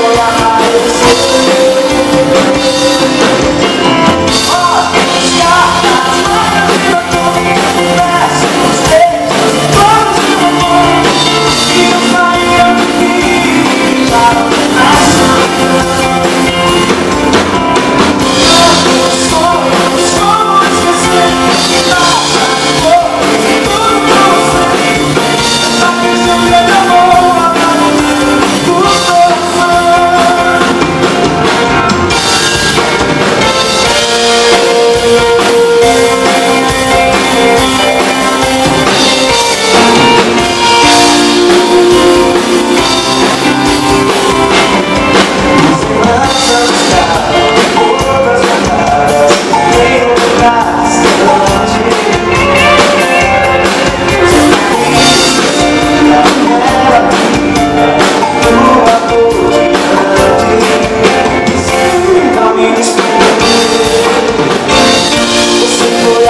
volar.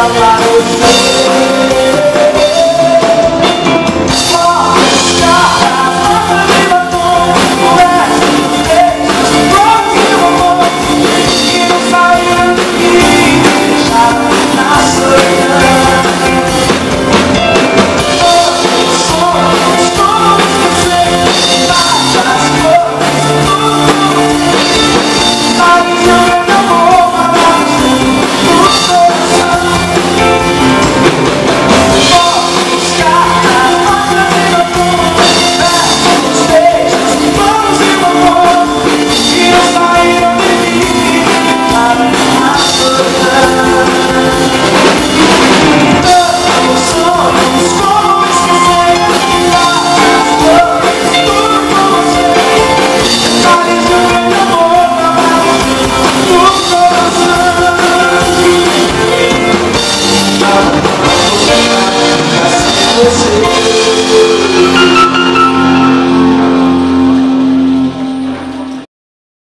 I'm not of